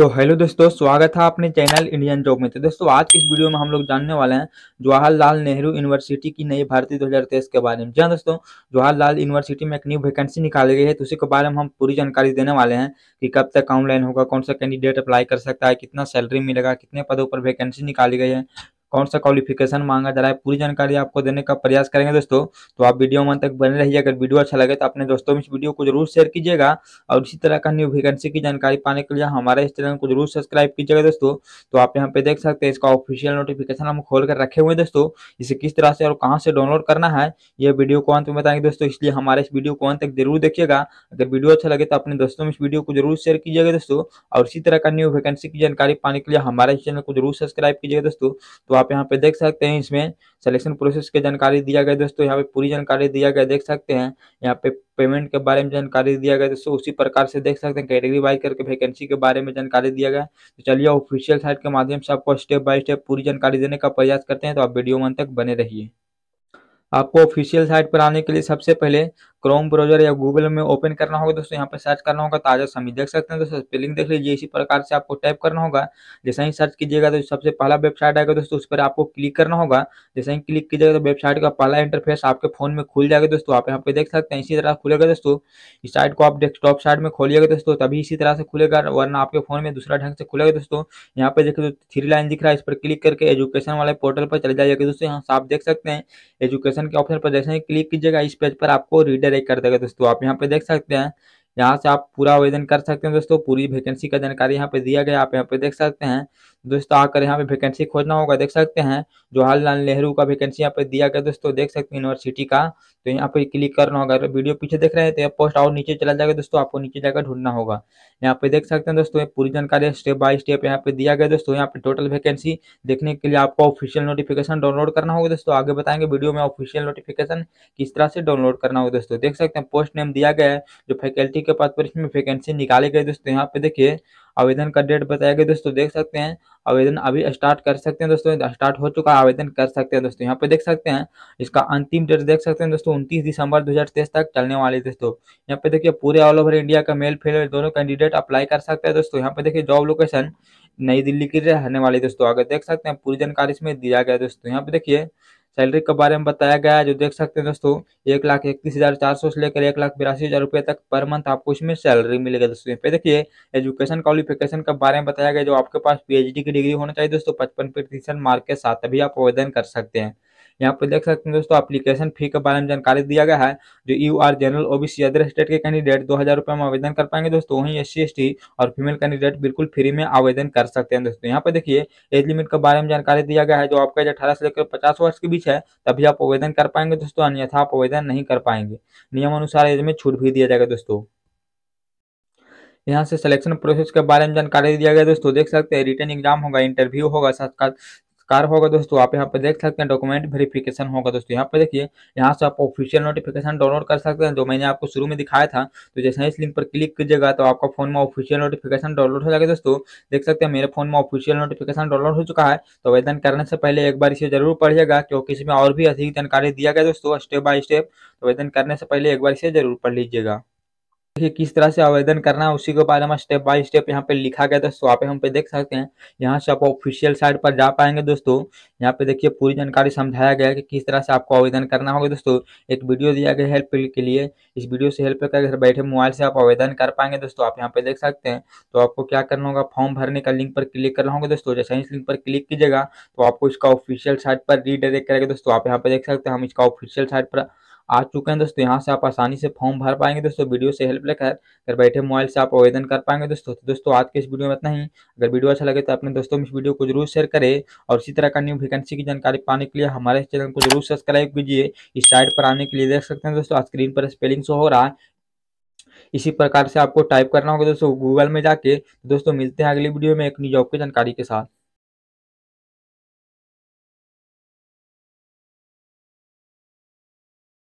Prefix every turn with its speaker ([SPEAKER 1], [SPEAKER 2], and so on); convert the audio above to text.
[SPEAKER 1] तो हेलो दोस्तों, स्वागत है अपने चैनल इंडियन जॉब में। तो दोस्तों, आज के इस वीडियो में हम लोग जानने वाले हैं जवाहरलाल नेहरू यूनिवर्सिटी की नई भर्ती 2023 के बारे में। जी हाँ दोस्तों, जवाहरलाल यूनिवर्सिटी में एक न्यू वैकेंसी निकाली गई है तो उसी के बारे में हम पूरी जानकारी देने वाले हैं कि कब तक ऑनलाइन होगा, कौन सा कैंडिडेट अप्लाई कर सकता है, कितना सैलरी मिलेगा, कितने पदों पर वैकेंसी निकाली गई है। कौन सा क्वालिफिकेशन मांगा जा रहा है, पूरी जानकारी आपको देने का प्रयास करेंगे दोस्तों। तो आप वीडियो में तक बने रहिए। अगर वीडियो अच्छा लगे तो अपने दोस्तों में इस वीडियो को ज़रूर शेयर कीजिएगा और इसी तरह का न्यू वैकेंसी की जानकारी पाने के लिए हमारे इस चैनल को ज़रूर सब्सक्राइब कीजिएगा दोस्तों। तो आप यहाँ पे देख सकते हैं, इसका ऑफिशियल नोटिफिकेशन हम खोल कर रखे हुए दोस्तों। इसे किस तरह से और कहाँ से डाउनलोड करना है, ये वीडियो को अंत में बताएँगे दोस्तों। इसलिए हमारे इस वीडियो को अंत तक ज़रूर देखिएगा। अगर वीडियो अच्छा लगे तो अपने दोस्तों में इस वीडियो को ज़रूर शेयर कीजिएगा दोस्तों। और इसी तरह का न्यू वैकेंसी की जानकारी पाने के लिए हमारे इस चैनल को ज़रूर सब्सक्राइब कीजिएगा दोस्तों। तो आप यहाँ पे देख सकते हैं इसमें सिलेक्शन प्रोसेस की जानकारी दिया गया दोस्तों। यहाँ पे पूरी जानकारी दिया गया देख सकते हैं। यहाँ पे पेमेंट के बारे में जानकारी दिया गया दोस्तों। उसी प्रकार से देख सकते हैं कैटेगरी वाइज करके वैकेंसी के बारे में जानकारी दिया गया तो चलिए ऑफिशियल साइट के माध्यम से आपको स्टेप बाय स्टेप पूरी जानकारी देने का प्रयास करते हैं। तो आप वीडियो मन तक बने रहिए। आपको ऑफिशियल साइट पर आने के लिए सबसे पहले क्रोम ब्राउज़र या गूगल में ओपन करना होगा दोस्तों, यहाँ पर सर्च करना होगा, ताज़ा समी देख सकते हैं दोस्तों स्पेलिंग देख लीजिए, इसी प्रकार से आपको टाइप करना होगा। जैसे ही सर्च कीजिएगा तो सबसे पहला वेबसाइट आएगा दोस्तों, उस पर आपको क्लिक करना होगा। जैसे ही क्लिक कीजिएगा तो वेबसाइट का पहला इंटरफेस आपके फ़ोन में खुल जाएगा दोस्तों, आप यहाँ पे देख सकते हैं, इसी तरह खुलेगा दोस्तों। इस साइट को आप डेस्कटॉप साइड में खोलिएगा दोस्तों, तभी इसी तरह से खुलेगा, वरना आपके फ़ोन में दूसरा ढंग से खुलेगा दोस्तों। यहाँ पे देखिए थ्री लाइन दिख रहा है, इस पर क्लिक करके एजुकेशन वाले पोर्टल पर चले जाइएगा दोस्तों, यहाँ आप देख सकते हैं। एजुकेशन के ऑप्शन पर जैसे ही क्लिक कीजिएगा, इस पेज पर आपको रीडायरेक्ट कर देगा दोस्तों आप यहाँ पे देख सकते हैं। यहाँ से आप पूरा आवेदन कर सकते हैं दोस्तों। पूरी वैकेंसी का जानकारी यहाँ पे दिया गया, आप यहाँ पे देख सकते हैं। दोस्तों, आकर यहाँ पे वैकेंसी खोजना होगा, देख सकते हैं। जवाहरलाल नेहरू का वैकेंसी यहाँ पे दिया गया दोस्तों, देख सकते हैं यूनिवर्सिटी का। तो यहाँ पे क्लिक करना होगा, अगर वीडियो पीछे देख रहे हैं तो पोस्ट और नीचे चला जाएगा दोस्तों, आपको नीचे जाकर ढूंढना होगा। यहाँ पे देख सकते हैं दोस्तों पूरी जानकारी स्टेप बाय स्टेप यहाँ पे दिया गया दोस्तों। यहाँ पे टोटल वैकेंसी देखने के लिए आपको ऑफिशियल नोटिफिकेशन डाउनलोड करना होगा दोस्तों। आगे बताएँगे वीडियो में ऑफिशियल नोटिफिकेशन किस तरह से डाउनलोड करना होगा दोस्तों। देख सकते हैं पोस्ट नेम दिया गया है, जो फैकल्टी के पद पर इसमें वैकेंसी निकाले गए दोस्तों। यहाँ पे देखिए, आवेदन का डेट बताया गया दोस्तों, देख सकते हैं। आवेदन अभी स्टार्ट कर सकते हैं दोस्तों स्टार्ट हो चुका है, आवेदन कर सकते हैं दोस्तों। यहाँ पे देख सकते हैं, इसका अंतिम डेट देख सकते हैं दोस्तों, उनतीस दिसंबर दो हज़ार तेईस तक चलने वाले दोस्तों। यहाँ पे देखिए, पूरे ऑल ओवर इंडिया का मेल फीमेल दोनों कैंडिडेट अप्लाई कर सकते हैं दोस्तों। यहाँ पे देखिए जॉब लोकेशन नई दिल्ली की रहने वाली दोस्तों। आगे देख सकते हैं, पूरी जानकारी इसमें दिया गया दोस्तों। यहाँ पे देखिए सैलरी के बारे में बताया गया है, जो देख सकते हैं दोस्तों, एक लाख इकतीस हज़ार चार सौ से लेकर एक लाख बिरासी हज़ार रुपये तक पर मंथ आपको इसमें सैलरी मिलेगा दोस्तों। यहाँ पे देखिए, एजुकेशन क्वालिफिकेशन के बारे में बताया गया, जो आपके पास पीएचडी की डिग्री होना चाहिए दोस्तों, पचपन प्रतिशत मार्क के साथ अभी आप आवेदन कर सकते हैं। यहाँ पर देख सकते हैं दोस्तों एप्लीकेशन फ़ी के बारे में जानकारी दिया गया है, जो U R general OBC other state के कैंडिडेट दो हज़ार रुपये में आवेदन कर पाएँगे दोस्तों, वहीं एस सी और फीमेल कैंडिडेट बिल्कुल फ्री में आवेदन कर सकते हैं दोस्तों। यहाँ पे देखिए एज लिमिट के बारे में जानकारी दिया गया है, जो आपका अठारह से लेकर पचास वर्ष के बीच है, तभी आप आवेदन कर पाएँगे दोस्तों, अन्यथा आप आवेदन नहीं कर पाएँगे। नियम अनुसार एज में छूट भी दिया जाएगा दोस्तों। यहाँ से सिलेक्शन प्रोसेस के बारे में जानकारी दिया गया दोस्तों, देख सकते हैं रिटर्न एग्ज़ाम होगा इंटरव्यू होगा कार होगा दोस्तों, आप यहाँ पे देख सकते हैं डॉक्यूमेंट वेरिफिकेशन होगा दोस्तों। यहाँ पे देखिए, यहाँ से आप ऑफिशियल नोटिफिकेशन डाउनलोड कर सकते हैं, जो मैंने आपको शुरू में दिखाया था। तो जैसे इस लिंक पर क्लिक कीजिएगा तो आपका फ़ोन में ऑफिशियल नोटिफिकेशन डाउनलोड हो जाएगा दोस्तों। देख सकते हैं, मेरे फ़ोन में ऑफिशियल नोटिफिकेशन डाउनलोड हो चुका है। तो आवेदन करने से पहले एक बार इसे ज़रूर पढ़िएगा, क्योंकि इसमें और भी अधिक जानकारी दिया गया दोस्तों स्टेप बाय स्टेप आवेदन करने से पहले एक बार इसे ज़रूर पढ़ लीजिएगा। देखिए किस तरह से आवेदन करना है, उसी के बारे में स्टेप बाय स्टेप यहाँ पे लिखा गया दोस्तों आप हम पे देख सकते हैं। यहाँ से आप ऑफिशियल साइट पर जा पाएँगे दोस्तों। यहाँ पे देखिए पूरी जानकारी समझाया गया है कि किस तरह से आपको आवेदन करना होगा दोस्तों। एक वीडियो दिया गया हेल्प के लिए। इस वीडियो से हेल्प कर घर बैठे मोबाइल से आप आवेदन कर पाएँगे दोस्तों। आप यहाँ पे देख सकते हैं। तो आपको क्या करना होगा, फॉर्म भरने का लिंक पर क्लिक करना होगा दोस्तों। जैसे इस लिंक पर क्लिक कीजिएगा तो आपको इसका ऑफिशियल साइट पर रीडायरेक्ट करेगा दोस्तों। आप यहाँ पे देख सकते हैं, हम इसका ऑफिशियल साइट पर आ चुके हैं दोस्तों। यहाँ से आप आसानी से फॉर्म भर पाएँगे दोस्तों। वीडियो से हेल्प लेकर घर बैठे मोबाइल से आप आवेदन कर पाएँगे दोस्तों। तो दोस्तों, आज के इस वीडियो में इतना ही। अगर वीडियो अच्छा लगे तो अपने दोस्तों में इस वीडियो को ज़रूर शेयर करें और इसी तरह का न्यू वैकेंसी की जानकारी पाने के लिए हमारे चैनल को ज़रूर सब्सक्राइब कीजिए। इस साइट पर आने के लिए देख सकते हैं दोस्तों स्क्रीन पर स्पेलिंग शो हो रहा है। इसी प्रकार से आपको टाइप करना होगा दोस्तों गूगल में जाके। दोस्तों, मिलते हैं अगली वीडियो में एक न्यू जॉब की जानकारी के साथ।